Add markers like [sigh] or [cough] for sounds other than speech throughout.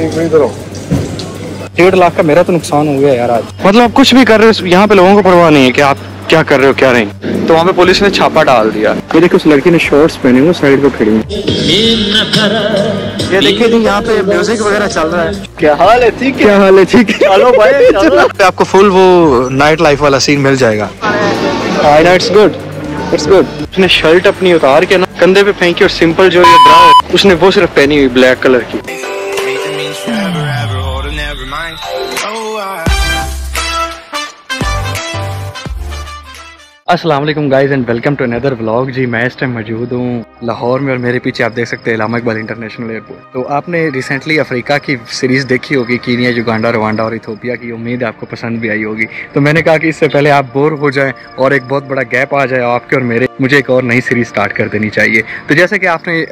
एक मिनट इधर डेढ़ लाख का मेरा तो नुकसान हो गया यार आज। मतलब आप कुछ भी कर रहे हो यहाँ पे लोगों को परवाह नहीं है कि आप क्या कर रहे हो क्या नहीं। तो वहाँ पे पुलिस ने छापा डाल दिया। ये देखिए उस लड़की ने शॉर्ट्स पहने हुए साइड पे खड़ी ये देखिए जी यहाँ पे म्यूज़िक वगैरह चल रहा है। क्या हाल है ठीक क्या हाल है ठीक है? चलो भाई [laughs] चलो। आपको फुल वो नाइट लाइफ वाला सीन मिल जाएगा। इट्स गुड इट्स गुड उसने शर्ट अपनी उतार के ना कंधे पे फेंकी और सिंपल जो ये है उसने वो सिर्फ़ पहनी हुई ब्लैक कलर की। अस्सलाम वालेकुम guys and welcome to another vlog जी, मैं इस टाइम मौजूद हूँ लाहौर में और मेरे पीछे आप देख सकते हैं इलामा इकबाल इंटरनेशनल एयरपोर्ट तो आपने रिसेंटली अफ्रीका की सीरीज़ देखी होगी कीनिया युगांडा रवांडा और इथोपिया की। उम्मीद आपको पसंद भी आई होगी। तो मैंने कहा कि इससे पहले आप बोर हो जाएँ और एक बहुत बड़ा गैप आ जाए आपके और मेरे। मुझे एक और नई सीरीज़ स्टार्ट कर देनी चाहिए। तो जैसे कि आपने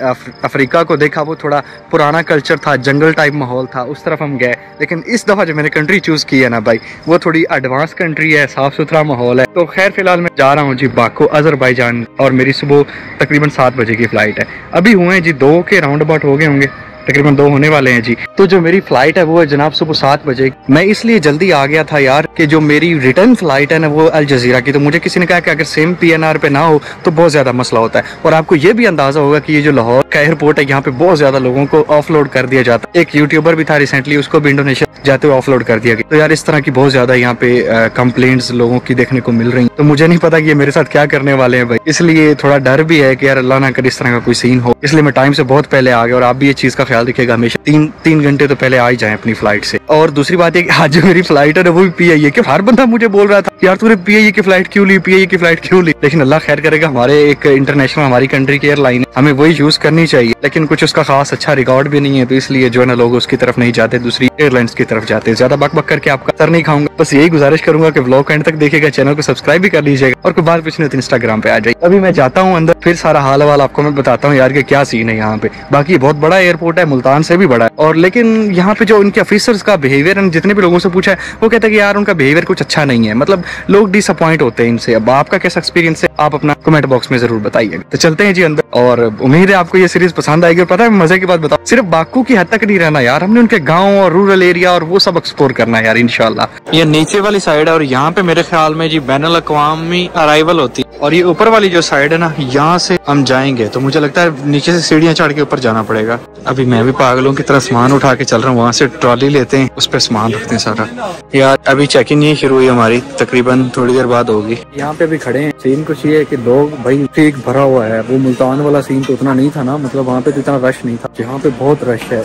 अफ्रीका को देखा, वो थोड़ा पुराना कल्चर था जंगल टाइप माहौल था, उस तरफ़ हम गए। लेकिन इस दफ़ा जो मैंने कंट्री चूज़ की है ना भाई, वो थोड़ी एडवांस कंट्री है साफ़ सुथरा माहौल है। तो खैर, फ़िलहाल मैं जा रहा हूँ जी बाको अजरबैजान और मेरी सुबह तकरीबन सात बजे की फ़्लाइट है। अभी हुए हैं जी दो के राउंड अबाउट हो गए होंगे। तकरीबन दो होने वाले हैं जी। तो जो मेरी फ़्लाइट है, वो है जनाब सुबह सात बजे। मैं इसलिए जल्दी आ गया था यार कि जो मेरी रिटर्न फ़्लाइट है ना, वो अल जजीरा की। तो मुझे किसी ने कहा कि अगर सेम पीएनआर पे ना हो तो बहुत ज़्यादा मसला होता है। और आपको ये भी अंदाज़ा होगा कि ये जो लाहौर का एयरपोर्ट है, यहाँ पे बहुत ज़्यादा लोगों को ऑफलोड कर दिया जाता है। एक यूट्यूबर भी था रिसेंटली उसको भी इंडोनेशिया जाते हुए ऑफलोड कर दिया गया। तो यार इस तरह की बहुत ज़्यादा यहाँ पे कंप्लेंट्स लोगों की देखने को मिल रही हैं। तो मुझे नहीं पता ये मेरे साथ क्या करने वाले हैं भाई। इसलिए थोड़ा डर भी है कि यार अल्लाह ना कर इस तरह का कोई सीन हो। इसलिए मैं टाइम से बहुत पहले आ गया और आप भी ये चीज़ का रखिएगा, हमेशा तीन तीन घंटे तो पहले आ ही जाए अपनी फ़्लाइट से। और दूसरी बात है आज जो मेरी फ़्लाइट है वो भी पी आई है। कि हर बंदा मुझे बोल रहा था, यार तूने पी आई की फ़्लाइट क्यों ली? पी आई की फ़्लाइट क्यों ली? लेकिन अल्लाह खैर करेगा, हमारे एक इंटरनेशनल हमारी कंट्री की एयरलाइन है। हमें वही यूज़ करनी चाहिए, लेकिन कुछ उसका खास अच्छा रिकॉर्ड भी नहीं है तो इसलिए जो है ना, लोग उसकी तरफ़ नहीं जाते, दूसरी एयरलाइंस की तरफ़ जाते हैं। ज़्यादा बक बक करके आपका सर नहीं खाऊँगा। बस यही गुजारिश करूँगा कि व्लॉग एंड तक देखेगा चैनल को सब्सक्राइब भी कर लीजिएगा, और कोई बात पूछनी हो तो इंस्टाग्राम पे आ जाइए। अभी मैं जाता हूँ अंदर, फिर सारा हाल वाल आपको मैं बताता हूँ यार कि क्या सीन है यहाँ पे। बाकी बहुत बड़ा एयरपोर्ट है मुल्तान से भी बड़ा है। और लेकिन यहाँ पे जो उनके ऑफिसर्स का बिहेवियर जितने भी लोगों से पूछा है, वो कहते हैं कि यार उनका बिहेवियर कुछ अच्छा नहीं है। मतलब लोग डिसअपॉइंट होते हैं इनसे। अब आपका कैसा एक्सपीरियंस है, आप अपना कमेंट बॉक्स में ज़रूर बताइए तो चलते हैं जी अंदर। और उम्मीद है आपको ये सीरीज़ पसंद आएगी। और पता है, मज़े की बात बताओ सिर्फ़ बाकू की हद तक नहीं रहना यार। हमने उनके गाँव और रूरल एरिया और वो सब एक्सप्लोर करना है यार इनशाला ये नीचे वाली साइड है और यहाँ पे मेरे ख्याल में जी बैन अवी अराइवल होती है। और ये ऊपर वाली जो साइड है ना, यहाँ से हम जाएँगे। तो मुझे लगता है नीचे से सीढ़ियाँ चढ़ के ऊपर जाना पड़ेगा। अभी मैं भी पागलों की तरह सामान उठा के चल रहा हूँ, वहाँ से ट्रॉली लेते हैं, उस पर सामान रखते हैं सारा। यार, अभी चेकिंग नहीं शुरू हुई हमारी, तकरीबन थोड़ी देर बाद होगी। यहाँ पे अभी खड़े हैं। सीन कुछ ये है कि लोग भाई ठीक भरा हुआ है। वो मुल्तान वाला सीन तो उतना नहीं था ना मतलब वहाँ पे तो इतना रश नहीं था। यहाँ पे बहुत रश है।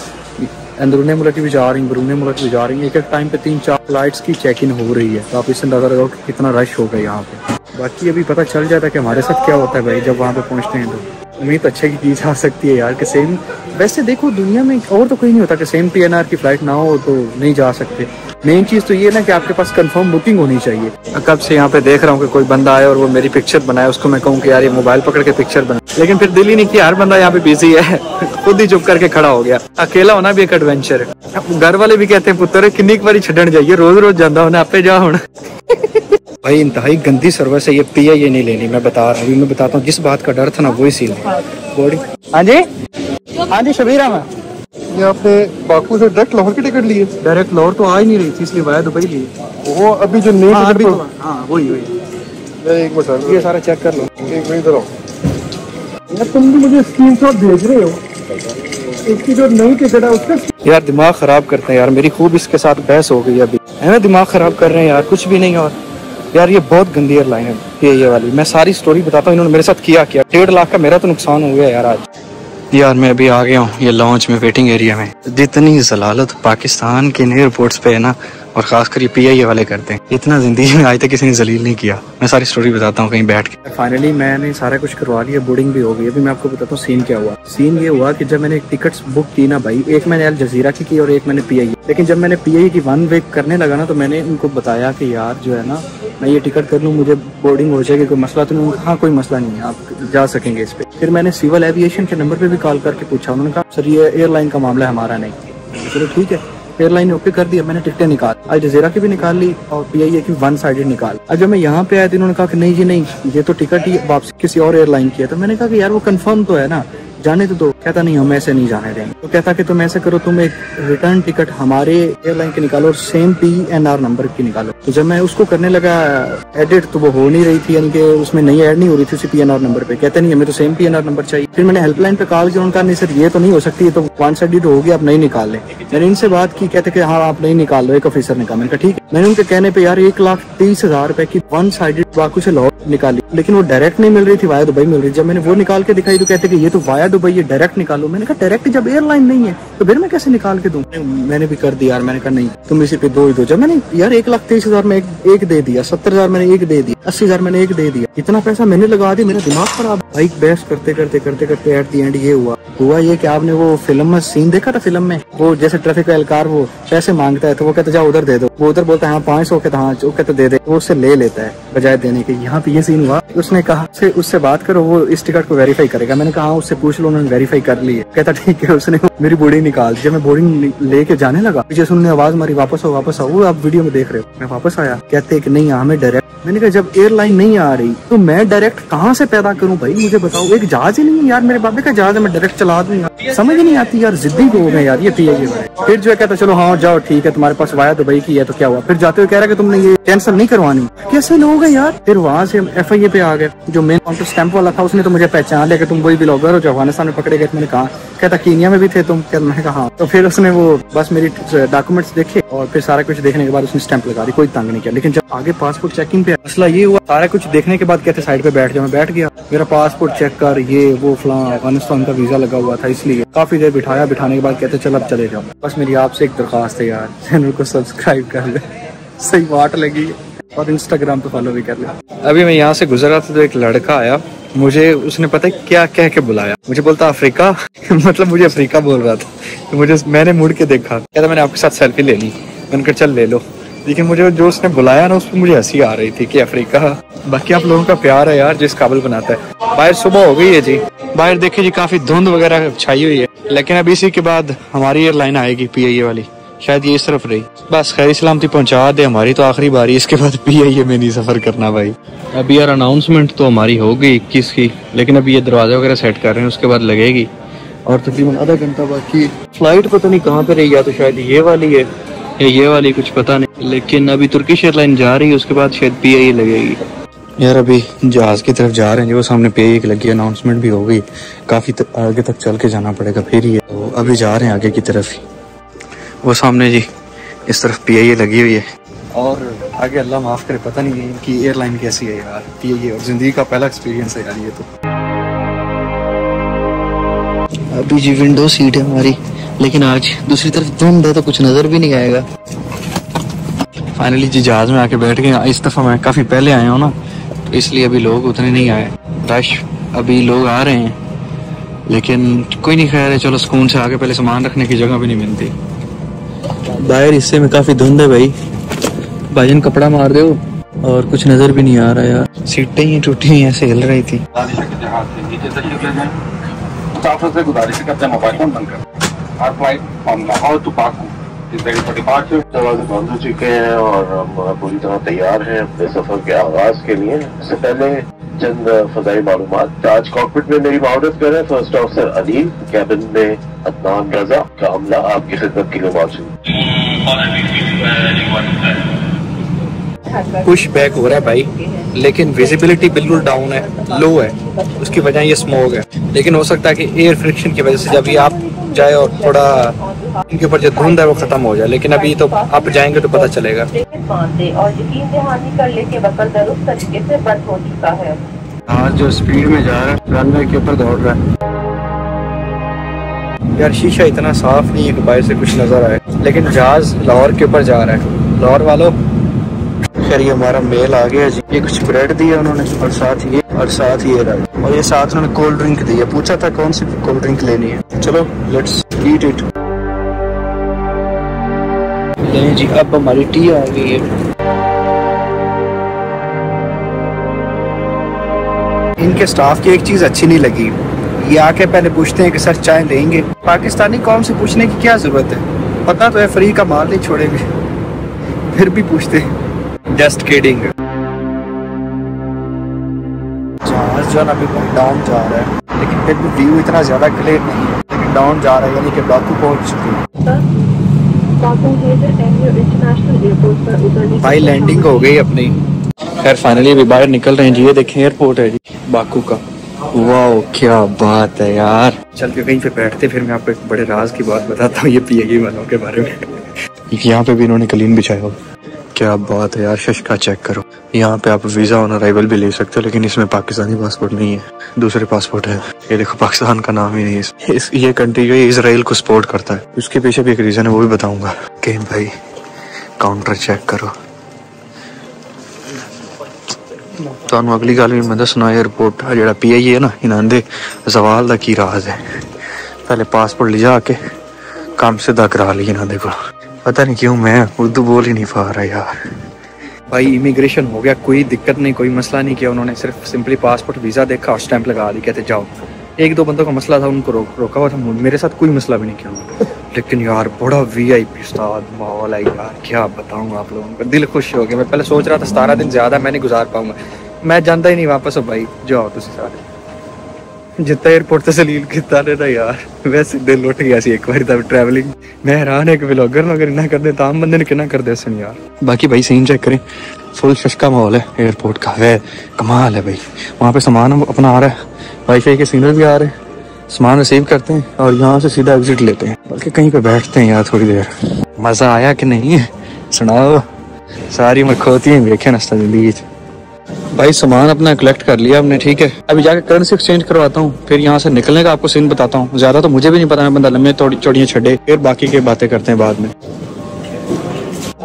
अंदरूनी मुल्क भी जा रही बरूनी मुल्क भी जा रही है। एक एक टाइम पे तीन चार फ्लाइट्स की चेकिंग हो रही है। तो आप इससे लगाओ कि कितना रश होगा यहाँ पे। बाकी अभी पता चल जाता है कि हमारे साथ क्या होता है भाई, जब वहाँ पे पहुँचते हैं तो। उम्मीद अच्छे की की जा सकती है यार, कि सेम वैसे देखो, दुनिया में और तो कोई नहीं होता कि सेम पीएनआर की फ़्लाइट ना हो तो नहीं जा सकते। मेन चीज़ तो ये ना कि आपके पास कंफर्म बुकिंग होनी चाहिए। कब से यहाँ पे देख रहा हूँ कि कोई बंदा आए और वो मेरी पिक्चर बनाए उसको मैं कहूँ कि यार ये मोबाइल पकड़ के पिक्चर बना। लेकिन फिर दिल ही नहीं किया, हर बंदा यहाँ पे बिज़ी है। [laughs] खुद ही चुप करके खड़ा हो गया। अकेला होना भी एक एडवेंचर है। घर वाले भी कहते हैं, पुत्र, किन्नी बारी छड़न जाइए रोज रोज जाता होना आपे जा होना भाई, इंतहाई गंदी सर्विस है ये पिया ये नहीं लेनी, मैं बता रहा हूँ, मैं बताता हूँ, जिस बात का डर था ना, वही सीन बॉडी। हाँ जी? हाँ जी शबीर मैं ये आपने बाकू से डायरेक्ट लाहौर की टिकट ली है? डायरेक्ट लाहौर तो आ ही नहीं रही थी इसलिए वाया दुबई ली वो अभी जो नई हाँ टिकट तो हाँ वही वही। एक मिनट ये सारा चेक कर लो। एक मिनट इधर आओ। यार तुम भी मुझे स्क्रीनशॉट भेज रहे हो। इसकी जो नई टिकट है उसका यार दिमाग खराब करते हैं यार। मेरी खूब इसके साथ बहस हो गई अभी। है ना दिमाग खराब कर रहे हैं यार। कुछ भी नहीं और। यार ये बहुत गंदी एयरलाइन है ये ये वाली। मैं सारी स्टोरी बताता हूँ इन्होंने मेरे साथ किया किया? डेढ़ लाख का मेरा तो नुकसान हो गया यार आज। यार मैं अभी आ गया हूँ ये लॉन्च में वेटिंग एरिया में। जितनी जलालत पाकिस्तान के एयरपोर्ट्स पे है ना और खासकर ये PIA वाले करते हैं इतना ज़िंदगी में आज तक किसी ने जलील नहीं किया। मैं सारी स्टोरी बताता हूँ कहीं बैठ के। फाइनली मैंने सारा कुछ करवा लिया बोर्डिंग भी हो गई। अभी मैं आपको बताता हूँ सीन क्या हुआ। सीन ये हुआ कि जब मैंने टिकट्स बुक की ना भाई एक मैंने अल जजीरा की की और एक मैंने पी लेकिन जब मैंने पी की वन वे करने लगा ना तो मैंने उनको बताया कि यार जो है ना मैं ये टिकट कर लूँ, मुझे बोर्डिंग हो जाएगी, कोई मसला तो नहीं हाँ? कोई मसला नहीं है, आप जा सकेंगे इस पे। फिर मैंने सिविल एविएशन के नंबर पे भी कॉल करके पूछा, उन्होंने कहा, सर, ये एयरलाइन का मामला है हमारा नहीं। चलो ठीक है। एयरलाइन ने ओके कर दिया, मैंने टिकटें निकाल। अल जजीरा की भी निकाल ली और पी आई ए की वन साइडेड निकाल। अब जब मैं यहाँ पे आया तो इन्होंने कहा कि नहीं जी, नहीं, ये तो टिकट ही वापस किसी और एयरलाइन की है। तो मैंने कहा कि यार, वो कंफर्म तो है ना। जाने तो दो। कहता, नहीं, हम ऐसे नहीं जाने देंगे। तो कहता कि, तुम ऐसे करो, तुम एक रिटर्न टिकट हमारे एयरलाइन की निकालो और same P N R number की निकालो। तो जब मैं उसको करने लगा एडिट तो वो हो नहीं रही थी, यानी कि उसमें नई ऐड नहीं हो रही थी उसी पी एन आर नंबर पे। कहते, नहीं, हमें तो same P N R number चाहिए। फिर मैंने हेल्पलाइन पे कॉल किया उनका नहीं सर ये तो नहीं हो सकती, ये तो वन साइडेड होगी आप नहीं निकाल लें। मैंने इनसे बात की, कहते कि हाँ आप नहीं निकाल लो, एक ऑफिसर ने कहा। मैंने कहा, ठीक है। मैंने उनके कहने पे, यार, एक लाख तीस हज़ार रुपए की वन साइडेड बाकू से लाहौर निकाली। लेकिन वो डायरेक्ट नहीं मिल रही थी, वाया दुबई मिल रही जब मैंने वो निकाल के दिखाई तो कहते कि, ये तो वाया दुबई ये डायरेक्ट निकालो। मैंने कहा डायरेक्ट जब एयरलाइन नहीं है तो फिर मैं कैसे निकाल के दूँ? मैंने भी कर दिया यार मैंने कहा नहीं तुम इसी पे दो ही दो जब मैंने यार एक लाख तेईस हज़ार में एक, एक दे दिया सत्तर हज़ार मैंने एक दे दिया अस्सी हज़ार मैंने एक दे दिया। इतना पैसा मैंने लगा दिया मेरा दिमाग खराब बाइक बहस करते करते करते करते एट दी एंड ये हुआ। हुआ ये कि आपने वो फ़िल्म में सीन देखा था फ़िल्म में? वो जैसे ट्रैफ़िक का एहलकार वो पैसे माँगता है तो वो कहता जाओ उधर दे दो। वो उधर बोलता है हाँ पाँच सौ कहता हाँ वो कहता दे दे। वो उससे ले लेता है बजाय देने के यहाँ पे ये सीन हुआ। उसने कहा उससे उससे बात करो वो इस टिकट को वेरीफाई करेगा। मैंने कहा हाँ, उससे पूछ लो उन्होंने वेरीफाई कर ली है। कहता, ठीक है, उसने मेरी बोर्डिंग निकाल जब मैं बोर्डिंग लेके जाने लगा, पीछे सुनने आवाज़ मारी, वापस आओ वापस आओ आप वीडियो में देख रहे हो। मैं वापस आया, कहते कि, नहीं हमें डायरेक्ट मैंने कहा, जब एयरलाइन नहीं आ रही तो मैं डायरेक्ट कहाँ से पैदा करूँ भाई? मुझे बताओ, एक जहाज़ ही नहीं है यार मेरे बाबे का जहाज़ है मैं डायरेक्ट चला दूँगा समझ ही नहीं आती यार, जिद्दी लोग हैं यार, ये ये फिर जो है कहता, चलो हाँ जाओ, ठीक है, तुम्हारे पास वाया दुबई की है तो क्या हुआ? फिर जाते हुए कह रहा कि, तुमने ये कैंसिल नहीं करवानी। कैसे लोग हैं यार? फिर वहाँ से एफ़ पे आ गए, जो मेन काउंटर स्टैंप वाला था, उसने तो मुझे पहचान लिया कि तुम वही ब्लॉगर हो जो अफ़गानिस्तान में पकड़े गए थे। मैंने कहा, कहता, कीनिया में भी थे तुम? क्या मैंने कहा हाँ। तो फिर उसने वो बस मेरी डॉक्यूमेंट्स देखे और फिर सारा कुछ देखने के बाद उसने स्टैंप लगा दी, कोई तंग नहीं किया। लेकिन जब आगे पासपोर्ट चेकिंग पे मसला ये हुआ, सारा कुछ देखने के बाद कहते, साइड पे बैठ जाओ मैं बैठ गया। मेरा पासपोर्ट चेक कर, ये, वो, फला, अफ़गानिस्तान का वीज़ा लगा हुआ था, इसलिए। काफ़ी देर बिठाया, बिठाने के बाद कहते, चल, अब चले जाओ। बस मेरी आपसे एक दरखास्त है यार चैनल को सब्सक्राइब कर ले। सही वाट लगी। और इंस्टाग्राम पे फॉलो भी कर ले। अभी मैं यहाँ से गुजर था तो एक लड़का आया मुझे, उसने पता है क्या कह के बुलाया? मुझे बोलता, अफ्रीका? [laughs] मतलब मुझे अफ्रीका बोल रहा था। तो मुझे, मैंने मुड़ के देखा। कहता, मैंने आपके साथ सेल्फी ले ली। मैंने कहा, चल, ले लो। लेकिन मुझे, जो उसने बुलाया ना उसमें मुझे हँसी आ रही थी कि अफ्रीका। बाकी आप लोगों का प्यार है यार, जिस काबिल बनाता है। बाहर सुबह हो गई है जी। बाहर देखिए जी, काफ़ी धुंध वगैरह छाई हुई है। लेकिन अब इसी के बाद हमारी एयरलाइन आएगी पी वाली। शायद ये इस तरफ़ रही। बस खैर सलामती पहुँचा दे हमारी तो आखिरी बारी इसके बाद पी आई में नहीं सफ़र करना भाई। अभी यार अनाउंसमेंट तो हमारी हो गई इक्कीस की लेकिन अभी ये दरवाज़ा वगैरह सेट कर रहे हैं उसके बाद लगेगी। और तकरीबन आधा घंटा बाकी फ़्लाइट पता नहीं कहाँ पे रही या तो शायद ये वाली है। या ये वाली कुछ पता नहीं लेकिन अभी तुर्किश एयरलाइन जा रही है उसके बाद शायद पी आई लगेगी। यार अभी जहाज़ की तरफ़ जा रहे हैं जी सामने पे एक लगी अनाउंसमेंट भी हो गई। काफ़ी तक, आगे तक चल के जाना पड़ेगा फिर ही है तो अभी जा रहे हैं आगे की तरफ़ ही। वो सामने जी इस तरफ़ पी आई लगी हुई है। और आगे अल्लाह माफ़ करे पता नहीं है इनकी एयरलाइन कैसी है यार। पी आई और ज़िंदगी का पहला एक्सपीरियंस है यार ये तो। अभी जी विंडो सीट है हमारी लेकिन आज दूसरी तरफ़ धुंध है तो कुछ नज़र भी नहीं आएगा। फाइनली जी जहाज़ में आके बैठ गए। इस दफ़ा मैं काफ़ी पहले आया हूँ ना तो इसलिए अभी लोग उतने नहीं आए। रश अभी लोग आ रहे हैं। लेकिन कोई नहीं खैर है चलो सुकून से आगे पहले सामान रखने की जगह भी नहीं मिलती। बाहर हिस्से में काफ़ी धुंध है भाई। भाईजन कपड़ा मार दो और कुछ नज़र भी नहीं आ रहा यार। सीटें ही टूटी हुई ऐसे हिल रही थी। चुके हैं और हम पूरी तरह तैयार हैं अपने सफ़र के आगाज़ के लिए। इससे पहले चंद फजाई मालूम आज कॉकपिट में मेरी मदद कर रहे फ़र्स्ट ऑफिसर अनिल कैबिन में अदनान रजा का अमला आपकी खिदमत के लिए मौजूद पुश बैक हो रहा है भाई, लेकिन विजिबिलिटी बिल्कुल डाउन है लो है। उसकी वजह ये स्मोक है। लेकिन हो सकता है कि एयर फ्रिक्शन की वजह से जब ये आप जाए और थोड़ा इनके ऊपर जो धुंध है वो खत्म हो जाए लेकिन अभी तो आप जाएँगे तो पता चलेगा। और यकीन दहानी कर ले कि दुरुस्त तरीके से बंद हो चुका है आज जो स्पीड में जा रहा है रनवे के ऊपर दौड़ रहा है। यार शीशा इतना साफ़ नहीं है बाहर से कुछ नज़र आए लेकिन जहाज़ लाहौर के ऊपर जा रहा है। लाहौर वालों? खैर ये हमारा मेल आ गया जी। ये कुछ ब्रेड दिया उन्होंने और साथ ये और साथ ये रहा। और ये साथ उन्होंने कोल्ड ड्रिंक दी है। पूछा था कौन सी कोल्ड ड्रिंक लेनी है। चलो लेट्स ईट इट लें जी, अब हमारी टी आ गई है। इनके स्टाफ की एक चीज़ अच्छी नहीं लगी। ये आके पहले पूछते हैं कि, सर, चाय लेंगे? पाकिस्तानी कौम से पूछने की क्या ज़रूरत है? पता तो है फ्री का माल नहीं छोड़ेंगे। फिर भी पूछते हैं। जस्ट किडिंग जो है ना बिल्कुल डाउन जा रहा है। लेकिन फिर भी व्यू इतना ज़्यादा क्लियर नहीं है। लेकिन डाउन जा रहा है यानी कि बाकू पहुँच चुके हैं। Baku Heydar Aliyev international airport पर उतरने भाई लैंडिंग हो गई अपनी। खैर फाइनली अभी बाहर निकल रहे हैं जी। ये देखें एयरपोर्ट है जी बाकू का। वाह क्या बात है यार। चल के कहीं पे बैठते फिर मैं आपको एक बड़े राज की बात बताता हूँ ये पीएगी वालों के बारे में। यहाँ पे भी इन्होंने कलीन बिछाया हो क्या बात है यार? शशका चेक करो। यहाँ पे आप वीज़ा ऑन अराइवल भी ले सकते हो, लेकिन इसमें पाकिस्तानी पासपोर्ट नहीं है। दूसरे पासपोर्ट है। ये देखो, पाकिस्तान का नाम ही नहीं है। इस, ये कंट्री जो है इसराइल को सपोर्ट करता है। उसके पीछे भी एक रीज़न है, वो भी बताऊँगा। के भाई काउंटर चेक करो। तो अगली गल भी मैं दसना एयरपोर्ट जो पी आई ए ना ਇਹਨਾਂ ਦੇ ਜ਼ਵਾਲ ਦਾ ਕੀ ਰਾਜ਼ ਹੈ। ਪਹਿਲੇ ਪਾਸਪੋਰਟ ਲਿਜਾ ਕੇ ਕੰਮ ਸਿੱਧਾ ਕਰਾ ਲਈ ਇਹਨਾਂ ਦੇ पता नहीं क्यों मैं उर्दू बोल ही नहीं पा रहा यार। भाई इमिग्रेशन हो गया कोई दिक्कत नहीं कोई मसला नहीं किया उन्होंने सिर्फ़ सिंपली पासपोर्ट वीज़ा देखा और स्टैंप लगा दी कहते जाओ। एक दो बंदों का मसला था उनको रोक, रोका हुआ था मेरे साथ कोई मसला भी नहीं किया लेकिन यार बड़ा वी आई पी उस्ताद माहौल है यार क्या बताऊँ आप लोगों का दिल खुश हो गया। मैं पहले सोच रहा था सतारह दिन ज़्यादा मैं नहीं गुजार पाऊँगा। मैं जानता ही नहीं वापस हो भाई जाओ तुम सारे। ਜਿੱਦਾਂ 에어ਪੋਰਟ ਤੇ ਸਲੀਲ ਕੀਤਾ ਨੇ ਨਾ ਯਾਰ ਵੈਸੇ ਦਿਲ ਉੱਠ ਗਿਆ ਸੀ ਇੱਕ ਵਾਰੀ ਤਾਂ ਟਰੈਵਲਿੰਗ ਮੈਂ ਹੈਰਾਨ ਇੱਕ ਵਲੌਗਰ ਨੂੰ ਅਗਰ ਇੰਨਾ ਕਰਦੇ ਤਾਂ ਆਮ ਬੰਦੇ ਨੇ ਕਿੰਨਾ ਕਰਦੇ ਸਨ ਯਾਰ ਬਾਕੀ भाई सीन चेक करें। फुल शश माहौल है एयरपोर्ट का। है कमाल है भाई। वहाँ पे सामान अपना आ रहा है। वाईफाई के सिग्नल भी आ रहे हैं। सामान रिसीव करते हैं और यहाँ से सीधा एग्जिट लेते हैं। बल्कि कहीं पे बैठते हैं यार थोड़ी देर। मज़ा आया कि नहीं सुनाओ। सारी मखौतियाँ देखे ना ज़िंदगी भाई सामान अपना कलेक्ट कर लिया हमने, ठीक है। अभी जाके करेंसी एक्सचेंज करवाता हूँ, फिर यहाँ से निकलने का आपको सीन बताता हूँ। ज़्यादा तो मुझे भी नहीं पता, मैं बंदा लम्बे चौड़ियाँ छड़े, फिर बाकी की बातें करते हैं बाद में।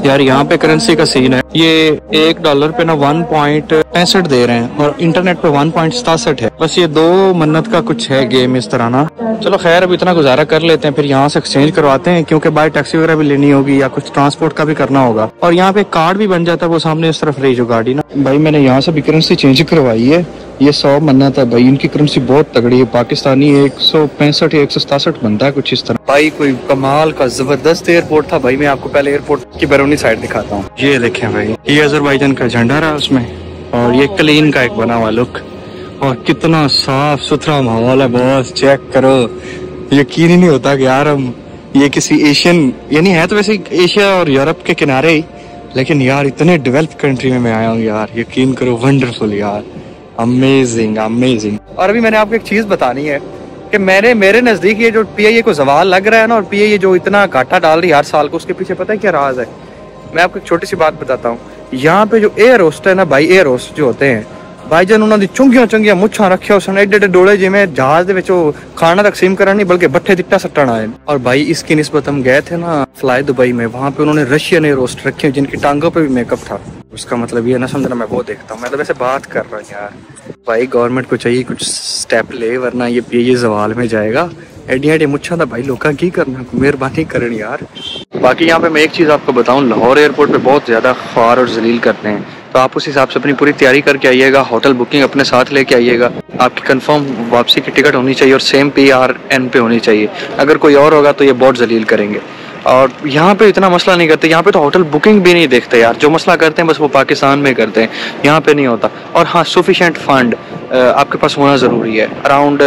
यार, यहाँ पे करेंसी का सीन है। ये एक डॉलर पे ना वन पॉइंट पैंसठ दे रहे हैं और इंटरनेट पे वन पॉइंट सतासठ है। बस ये दो मन्नत का कुछ है गेम इस तरह ना। चलो खैर, अब इतना गुजारा कर लेते हैं, फिर यहाँ से एक्सचेंज करवाते हैं, क्योंकि बाय टैक्सी वगैरह भी लेनी होगी या कुछ ट्रांसपोर्ट का भी करना होगा। और यहाँ पे कार्ड भी बन जाता है वो सामने इस तरफ़ रही जो गाड़ी ना। भाई, मैंने यहाँ से भी करेंसी चेंज करवाई है। ये सौ मन्नत है भाई, इनकी करेंसी बहुत तगड़ी है। पाकिस्तानी एक सौ पैंसठ एक सौ सतासठ बनता है कुछ इस तरह। भाई, कोई कमाल का ज़बरदस्त एयरपोर्ट था। भाई, मैं आपको पहले एयरपोर्ट की बैरूनी साइड दिखाता हूँ। ये देखे भाई। ये अजरबैजान का झंडा रहा उसमें। और ये क्लीन का एक बना हुआ लुक और कितना साफ़ सुथरा माहौल है, बॉस चेक करो। यकीन ही नहीं होता कि यार हम ये किसी एशियन यानी है तो वैसे एशिया और यूरोप के किनारे ही, लेकिन यार इतने डेवलप कंट्री में मैं आया हूँ यार। यकीन करो वंडरफुल यार। अमेजिंग अमेजिंग और अभी मैंने आपको एक चीज़ बतानी है कि मैंने, मेरे नज़दीक ये जो पीआईए को सवाल लग रहा है ना, और पीआईए जो इतना घाटा डाल रही है हर साल को, उसके पीछे पता है क्या राज है? मैं आपको एक छोटी सी बात बताता हूँ यहाँ पे जो एयर होस्ट है ना भाई एयर होस्ट जो होते हैं ਭਾਈਜਾਨ ਉਹਨਾਂ ਦੀ ਚੁੰਗੀਆਂ ਚੁੰਗੀਆਂ ਮੁੱਛਾਂ ਰੱਖਿਆ ਉਸਨੇ ਏਡੇ ਏਡੇ ਡੋਲੇ ਜਿਵੇਂ ਜਹਾਜ਼ ਦੇ ਵਿੱਚ ਉਹ खाना तकसीम करा नहीं बल्कि भट्टे दिट्टा सट्टन आए और भाई इसकी निस्बत हम गए थे ना फ्लाई दुबई में वहाँ पे उन्होंने रशियन एयर रोस्ट रखे हैं जिनकी टांगों पे भी मेकअप था उसका मतलब ये ना समझना मैं वो देखता हूँ मैं तो वैसे बात कर रहा हूँ यार भाई गवर्नमेंट को चाहिए कुछ स्टेप ले वरना ये ये जवाल में जाएगा एडी मुच्छा था भाई लोग की करना? मेहरबानी करें यार। बाकी यहाँ पे मैं एक चीज़ आपको बताऊँ, लाहौर एयरपोर्ट पे बहुत ज़्यादा ख्वार और जलील करते हैं। तो आप उस हिसाब से अपनी पूरी तैयारी करके आइएगा, होटल बुकिंग अपने साथ लेके आइएगा। आपकी कंफर्म वापसी की टिकट होनी चाहिए और सेम पी आर एन पे होनी चाहिए। अगर कोई और होगा तो ये बहुत जलील करेंगे। और यहाँ पे इतना मसला नहीं करते, यहाँ पे तो होटल बुकिंग भी नहीं देखते यार। जो मसला करते हैं, बस वो पाकिस्तान में करते हैं। यहाँ पे नहीं होता। और हाँ सफिशेंट फंड आपके पास होना ज़रूरी है। अराउंड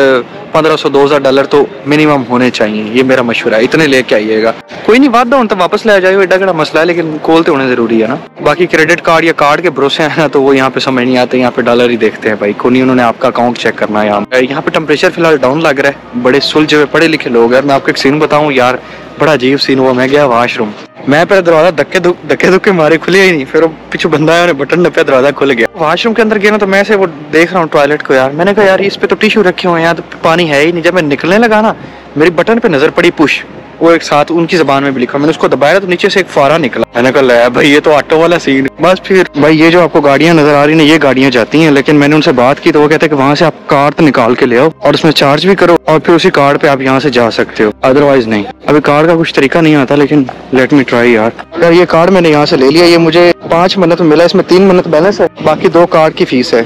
पंद्रह सौ, दो हज़ार डॉलर तो मिनिमम होने चाहिए। ये मेरा मशवरा है। इतने लेके आइएगा। कोई नहीं, वादा तो वापस ले जाए एडा कड़ा मसला है, लेकिन कोल तो होने ज़रूरी है ना। बाकी क्रेडिट कार्ड या कार्ड के भरोसे है ना तो वो यहाँ पे समझ नहीं आते। यहाँ पे डॉलर ही देखते हैं भाई। को नहीं, उन्होंने आपका अकाउंट चेक करना है यहाँ यहाँ पे टेम्परेचर फ़िलहाल डाउन लग रहा है। बड़े सुलझे हुए, पढ़े लिखे लोग यार मैं आपको एक सीन बताऊँ, यार। बड़ा अजीब सीन हुआ, मैं गया वाशरूम मैं पहले दरवाज़ा धक्के धक्के धुक्के मारे, खुले ही नहीं, फिर पीछे बंदा है बटन नपा दरवाज़ा खुल गया। वाशरूम के अंदर गया ना तो मैं से वो देख रहा हूँ टॉयलेट को यार। मैंने कहा, यार, इस पे तो टिश्यू रखे हुए हैं, यहाँ तो पानी है ही नहीं, जब मैं निकलने लगा ना, मेरी बटन पे नज़र पड़ी पुश वो एक साथ उनकी जबान में भी लिखा। मैंने उसको दबाया तो नीचे से एक फारा निकला। मैंने कहा लाया भाई, ये तो ऑटो वाला सीन बस फिर, भाई, ये जो आपको गाड़ियाँ नज़र आ रही है ये गाड़ियाँ जाती हैं, लेकिन मैंने उनसे बात की तो वो कहते हैं कि वहाँ से आप कार तो निकाल के ले आओ और उसमें चार्ज भी करो और फिर उसी कार्ड पे आप यहाँ से जा सकते हो। अदरवाइज़ नहीं। अभी कार्ड का कुछ तरीका नहीं आता, लेकिन लेट मी ट्राई यार। यार, ये कार्ड मैंने यहाँ से ले लिया, ये मुझे पाँच मिनट मिला इसमें तीन मिनट बैलेंस है बाकी दो कार्ड की फ़ीस है।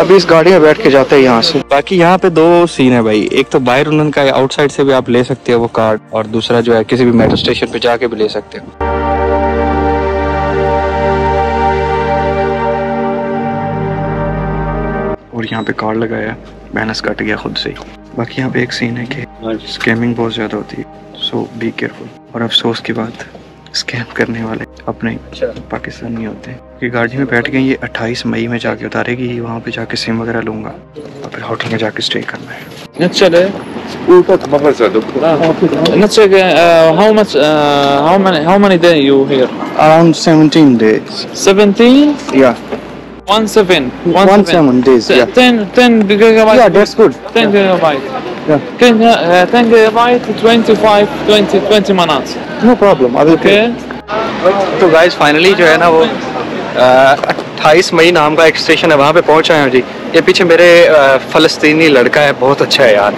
अभी इस गाड़ी में बैठ के जाते हैं यहाँ से। बाकी यहाँ पे दो सीन है भाई। एक तो बाहर उन्होंने का आउटसाइड से भी आप ले सकते हो वो कार्ड और दूसरा जो है किसी भी मेट्रो स्टेशन पे जाके भी ले सकते हो। और यहाँ पे कार्ड लगाया है बैलेंस कट गया खुद से ही। बाकी यहाँ पे एक सीन है कि स्कैमिंग बहुत ज़्यादा होती है सो बी केयरफुल और अफसोस की बात स्कैम करने वाले अपने पाकिस्तानी होते हैं कि गाड़ी में बैठ गए ये 28 मई में जाके उतारेगी वहाँ पे जाके सिम वगैरह लूँगा और फिर होटल में जाके स्टे करना है Naturally, naturally, uh, how much, uh, how many, how many days you here? Around 17 days 17? या One seven. One, One seven seven days, yeah. 10, 10 gigabyte. Yeah, that's good. 10 gigabyte. Yeah. 10, uh, 10 gigabyte, 25, 20, 20 minutes. No problem I Okay? तो guys finally जो है ना वो अट्ठाईस मई नाम का एक स्टेशन है वहाँ पे पहुँच आए हैं जी। ये पीछे मेरे फ़लस्तीनी लड़का है बहुत अच्छा है यार।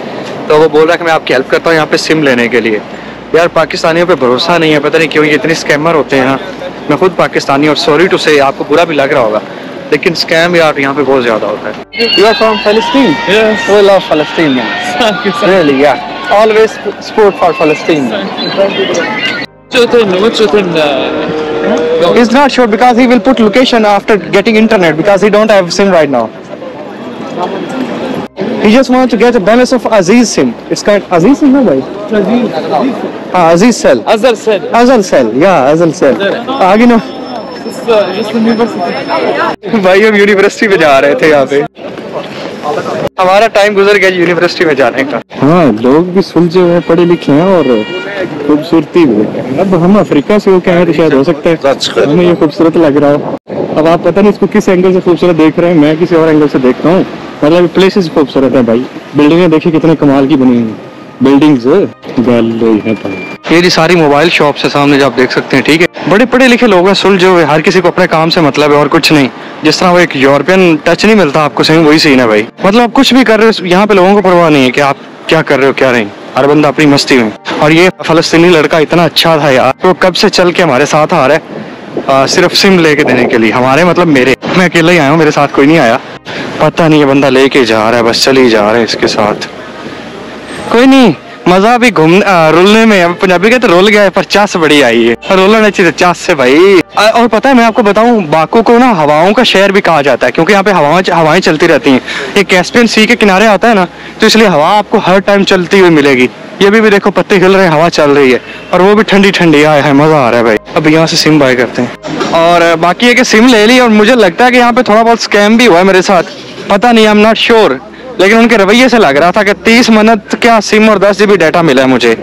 तो वो बोल रहा है कि मैं आपकी हेल्प करता हूँ यहाँ पे सिम लेने के लिए। यार पाकिस्तानियों पे भरोसा नहीं है पता नहीं क्यों ये इतने स्कैमर होते हैं ना मैं खुद पाकिस्तानी और सॉरी टू से आपको बुरा भी लग रहा होगा। लेकिन स्कैम यार यहाँ पे बहुत ज़्यादा होता है यू आर फ्रॉम फलस्तीन man. Thank you, sir. Really. Always support for Palestine. Which? Uh, He's not sure because he will put location after getting internet because he don't have SIM right now. He just wanted to get a balance of Aziz SIM. It's kind Aziz SIM, no, bhai? Ah, Aziz cell. Azhar said. Azal cell, yeah, Azal cell. ना This, भाई हम university में जा रहे थे यहाँ पे। हमारा टाइम गुजर गया यूनिवर्सिटी में जाने का। हाँ लोग भी सुलझे हुए पढ़े लिखे हैं और खूबसूरती भी। है। अब हम अफ्रीका से होके आए तो शायद हो सकता है। हमें ये खूबसूरत लग रहा हो। अब आप पता नहीं इसको किस एंगल से खूबसूरत देख रहे हैं। मैं किसी और एंगल से देखता हूँ। मतलब प्लेसेस खूबसूरत है भाई। बिल्डिंगें देखिए कितने कमाल की बनी हुई हैं। बिल्डिंग्स, है। ये जी सारी मोबाइल शॉप्स है सामने जो आप देख सकते हैं, ठीक है? बड़े पढ़े लिखे लोग हैं, सुलझे हुए, हर किसी को अपने काम से मतलब है और कुछ नहीं। जिस तरह वो एक यूरोपियन टच नहीं मिलता आपको सही वही सीन है भाई। मतलब आप कुछ भी कर रहे हो, यहाँ पे लोगों को परवाह नहीं है कि आप क्या कर रहे हो, क्या नहीं। हर बंदा अपनी मस्ती में। और ये फलस्तीनी लड़का इतना अच्छा था यार। वो कब से चल के हमारे साथ आ रहा है? सिर्फ़ सिम लेके देने के लिए। हमारे मतलब मेरे। मैं अकेला ही आया हूँ, मेरे साथ कोई नहीं आया। पता नहीं ये बंदा लेके जा रहा है, बस चल ही जा रहा है इसके साथ। कोई नहीं मज़ा अभी घूम रोलने में। पंजाबी कहते रोल गया है पर चास बड़ी आई है। रोलना चाहिए चास से भाई। और पता है मैं आपको बताऊँ बाकू को ना हवाओं का शहर भी कहा जाता है क्योंकि यहाँ पे हवाएँ हवाएँ चलती रहती हैं। ये कैस्पियन सी के किनारे आता है ना तो इसलिए हवा आपको हर टाइम चलती हुई मिलेगी। ये भी, भी देखो पत्ते हिल रहे हैं हवा चल रही है। और वो भी ठंडी ठंडी आए है मज़ा आ रहा है भाई। अब यहाँ से सिम बाय करते हैं। और बाकी है कि सिम ले ली और मुझे लगता है कि यहाँ पे थोड़ा बहुत स्कैम भी हुआ है मेरे साथ। पता नहीं आई एम नॉट श्योर लेकिन उनके रवैये से लग रहा था कि तीस मिनट क्या सिम और दस जी डाटा मिला है मुझे।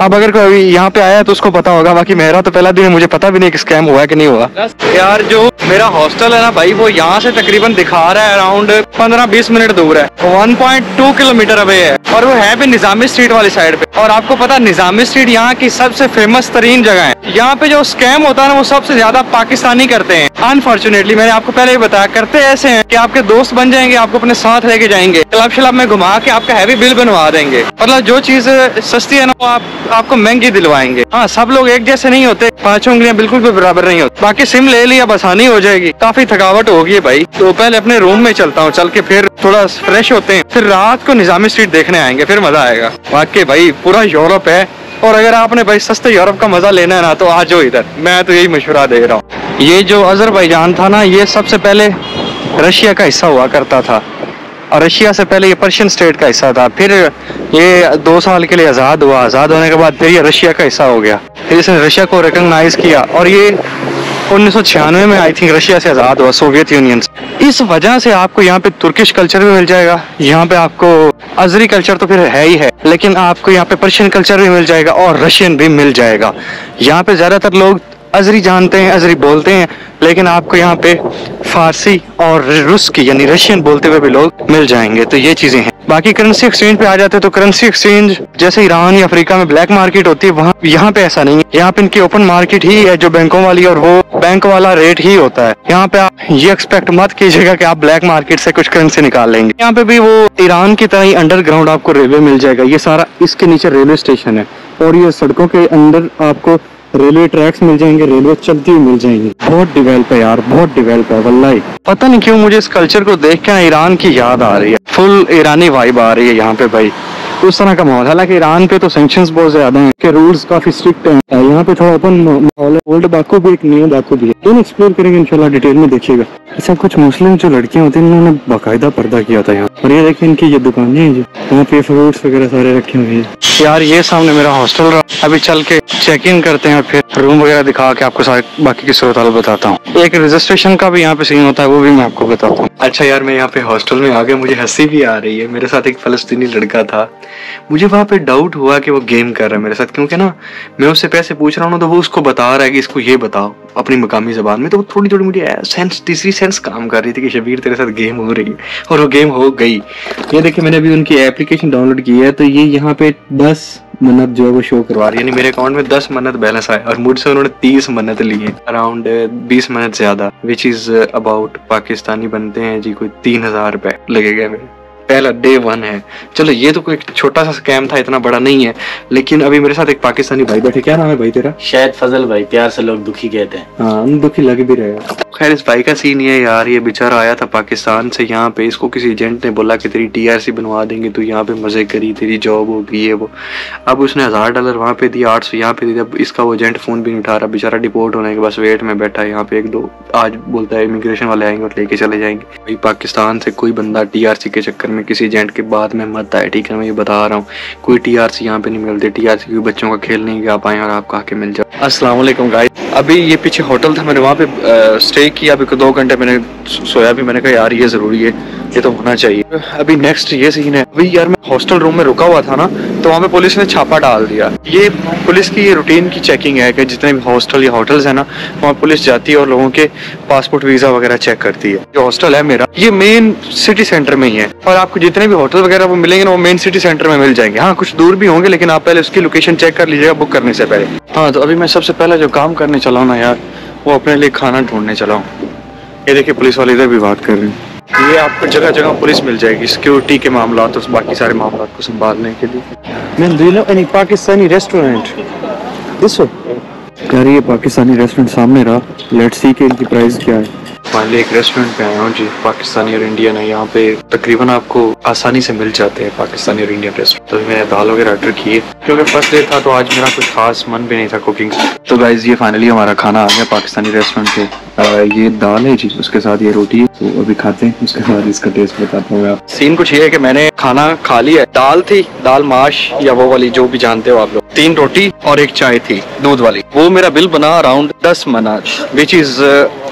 अब अगर कोई यहाँ पे आया है तो उसको पता होगा। बाकी मेरा तो पहला दिन मुझे पता भी नहीं कि स्कैम हुआ है कि नहीं हुआ। यार, जो मेरा हॉस्टल है ना भाई, वो यहाँ से तकरीबन दिखा रहा है अराउंड पंद्रह बीस मिनट दूर है। 1.2 किलोमीटर अवे है और वो है भी निजामी स्ट्रीट वाली साइड पे। और आपको पता निजामी स्ट्रीट यहाँ की सबसे फ़ेमस तरीन जगह है। यहाँ पे जो स्कैम होता है ना, वो सबसे ज़्यादा पाकिस्तानी करते हैं। अनफॉर्चुनेटली मैंने आपको पहले ही बताया, करते ऐसे हैं कि आपके दोस्त बन जाएँगे, आपको अपने साथ लेके जाएँगे। क्लब शलब में घुमा के आपका हैवी बिल बनवा देंगे। मतलब जो चीज़ सस्ती है ना, वो आप, आपको महँगी दिलवाएँगे। हाँ सब लोग एक जैसे नहीं होते। पाँचों उंगलियाँ बिल्कुल भी बराबर नहीं होती। बाकी सिम ले लिया अब आसानी हो जाएगी। काफ़ी थकावट होगी भाई। तो पहले अपने रूम में चलता हूँ, चल के फिर थोड़ा फ्रेश होते हैं। फिर रात को निजामी स्ट्रीट देखने आएँगे, फिर मज़ा आएगा। वाकई भाई, पूरा यूरोप है। और अगर आपने भाई सस्ते यूरोप का मज़ा लेना है ना तो आ जाओ इधर। मैं तो यही मशवरा दे रहा हूँ। ये जो अजरबैजान था ना, ये सबसे पहले रशिया का हिस्सा हुआ करता था। और रशिया से पहले ये पर्शियन स्टेट का हिस्सा था। फिर ये दो साल के लिए आज़ाद हुआ। आज़ाद होने के बाद फिर ये रशिया का हिस्सा हो गया। फिर इसने रशिया को रिकॉग्नाइज किया। और ये उन्नीस सौ छियानवे में आई थिंक रशिया से आज़ाद हुआ, सोवियत यूनियन से। इस वजह से आपको यहाँ पे तुर्किश कल्चर भी मिल जाएगा। यहाँ पे आपको अजरी कल्चर तो फिर है ही है, लेकिन आपको यहाँ पे पर्शियन कल्चर भी मिल जाएगा और रशियन भी मिल जाएगा। यहाँ पे ज़्यादातर लोग अजरी जानते हैं, अजरी बोलते हैं लेकिन आपको यहाँ पे फारसी और रूस की, यानी रशियन बोलते हुए भी लोग मिल जाएँगे तो ये चीज़ें हैं। बाकी करेंसी एक्सचेंज पे आ जाते हैं तो करेंसी एक्सचेंज जैसे ईरान या अफ्रीका में ब्लैक मार्केट होती है, वहाँ, यहाँ पे ऐसा नहीं है। यहाँ पे इनकी ओपन मार्केट ही है, जो बैंकों वाली और वो बैंक वाला रेट ही होता है। यहाँ पे आप ये एक्सपेक्ट मत कीजिएगा कि आप ब्लैक मार्केट से कुछ करेंसी निकाल लेंगे। यहाँ पे भी वो ईरान की तरह ही अंडरग्राउंड आपको रेलवे मिल जाएगा। ये सारा इसके नीचे रेलवे स्टेशन है। और ये सड़कों के अंदर आपको रेलवे ट्रैक्स मिल जाएँगे, रेलवे चलती हुई मिल जाएँगी। बहुत डिवेल्प है यार, बहुत डिवेल्प है वल्लाई। पता नहीं क्यों मुझे इस कल्चर को देख के ईरान की याद आ रही है। फुल ईरानी वाइब आ रही है यहाँ पे भाई। उस तरह का माहौल। हालाँकि ईरान पे तो सेंक्शन बहुत ज़्यादा हैं रूल्स काफ़ी स्ट्रिक्ट हैं। यहाँ पे थोड़ा ओपन माहौल है। ओल्ड बाकू भी एक न्यू बाकू भी है। दोनों एक्सप्लोर करेंगे इंशाल्लाह डिटेल में देखिएगा। अच्छा कुछ मुस्लिम जो लड़कियाँ होती हैं, इन्होंने बाकायदा पर्दा किया था यहाँ। और ये देखिए इनकी ये दुकानें हैं जी यहाँ पे फ्रूट्स वगैरह सारे रखे हुए हैं। यार, ये सामने मेरा हॉस्टल रहा। अभी चल के चेक इन करते हैं फिर रूम वगैरह दिखा के आपको सारे बाकी की सूरत बताता हूँ। एक रजिस्ट्रेशन का भी यहाँ पे सीन होता है, वो भी मैं आपको बताता हूँ। अच्छा यार, मैं यहाँ पे हॉस्टल में आ गया मुझे हँसी भी आ रही है। मेरे साथ एक फलस्तीनी लड़का था। मुझे वहाँ पे डाउट हुआ कि वो गेम कर रहा है मेरे साथ, क्योंकि ना, मैं उससे पैसे पूछ रहा हूँ ना तो वो उसको बता रहा है कि इसको ये बताओ, अपनी मकामी जबान में। तो वो थोड़ी थोड़ी मुझे सेंस तीसरी सेंस काम कर रही थी कि शबीर तेरे साथ गेम हो रही है, और वो गेम हो गई। ये देखिए, मैंने अभी उनकी एप्लीकेशन डाउनलोड की है तो ये यहाँ पे दस मन्नत जो है वो शो करवा रही है। यानी मेरे अकाउंट में दस मन्नत बैलेंस आए और मुझसे उन्होंने तीस मन्नत ली है। अराउंड बीस मन्नत ज़्यादा विच इज़ अबाउट पाकिस्तानी बनते हैं जी, कोई तीन हज़ार रुपए लगेगा मेरे। पहला डे वन है। चलो ये तो कोई छोटा सा स्कैम था इतना बड़ा नहीं है लेकिन अभी मेरे साथ एक पाकिस्तानी भाई बैठे। क्या नाम है भाई तेरा? शायद फजल भाई प्यार से लोग दुखी कहते हैं। हाँ दुखी लग भी रहा है। खैर इस भाई का सीन ये है यार ये बेचारा आया था पाकिस्तान से यहाँ पे इसको किसी एजेंट ने बोला कि तेरी टीआरसी बनवा देंगे तू यहाँ पे मज़े करी तेरी जॉब होगी ये वो। अब उसने हज़ार डॉलर वहाँ पे दिया आठ सौ यहाँ पे दिया अब इसका वो एजेंट फ़ोन भी नहीं उठा रहा बेचारा डिपोर्ट होने के बस वेट में बैठा है यहाँ पे एक दो आज बोलता है इमिग्रेशन वाले आएँगे और लेके चले जाएँगे। भाई पाकिस्तान से कोई बंदा टीआरसी के चक्कर में किसी एजेंट के बाद में मत आए, ठीक है? मैं ये बता रहा हूँ। कोई टी आर सी यहाँ पे नहीं मिलती। टीआरसी क्योंकि बच्चों का खेल नहीं जा पाए और आपको आके मिल जाए। असला गाइस अभी ये पीछे होटल था, मैंने वहाँ पे स्टे किया। अभी दो घंटे मैंने सोया भी। मैंने कहा, यार, ये ज़रूरी है। ये तो होना चाहिए। अभी नेक्स्ट ये सीन है। अभी यार मैं हॉस्टल रूम में रुका हुआ था ना तो वहाँ पे पुलिस ने छापा डाल दिया। ये पुलिस की ये रूटीन की चेकिंग है कि जितने भी हॉस्टल या होटल्स है ना, वहाँ पुलिस जाती है और लोगों के पासपोर्ट वीज़ा वगैरह चेक करती है। जो हॉस्टल है मेरा। ये मेन सिटी सेंटर में ही है। और आपको जितने भी होटल वगैरह वो मिलेंगे ना, वो मेन सिटी सेंटर में मिल जाएँगे। हाँ कुछ दूर भी होंगे, लेकिन आप पहले उसकी लोकेशन चेक कर लीजिएगा बुक करने से पहले। हाँ तो अभी मैं सबसे पहले जो काम करने चला हूँ ना यार, वो अपने लिए खाना ढूँढने चला हूँ। ये देखिए पुलिस वाले इधर भी बात कर रहे हैं। ये आपको जगह जगह पुलिस मिल जाएगी सिक्योरिटी के मामला तो बाकी सारे मामला को संभालने के लिए। Ma'am do know any Pakistani restaurant this यार, ये पाकिस्तानी रेस्टोरेंट सामने रहा। लेट्स सी के इनकी प्राइस क्या है। फाइनली एक रेस्टोरेंट पे आया हूँ जी पाकिस्तानी और इंडियन है यहाँ पे तकरीबन आपको आसानी से मिल जाते हैं पाकिस्तानी और इंडियन रेस्टोरेंट तो मैंने दाल वगैरह ऑर्डर किए क्योंकि फ़र्स्ट डे था तो आज मेरा कुछ खास मन भी नहीं था कुकिंग तो गाइज़ ये फाइनली हमारा खाना आ गया पाकिस्तानी रेस्टोरेंट पे। ये दाल है जी उसके साथ ये रोटी है तो अभी खाते हैं उसके बाद इसका टेस्ट बताता हूँ सीन कुछ ये है कि मैंने खाना खा लिया है। दाल थी दाल माश या वो वाली जो भी जानते हो आप लोग। तीन रोटी और एक चाय थी दूध वाली। वो मेरा बिल बना अराउंड दस मना which is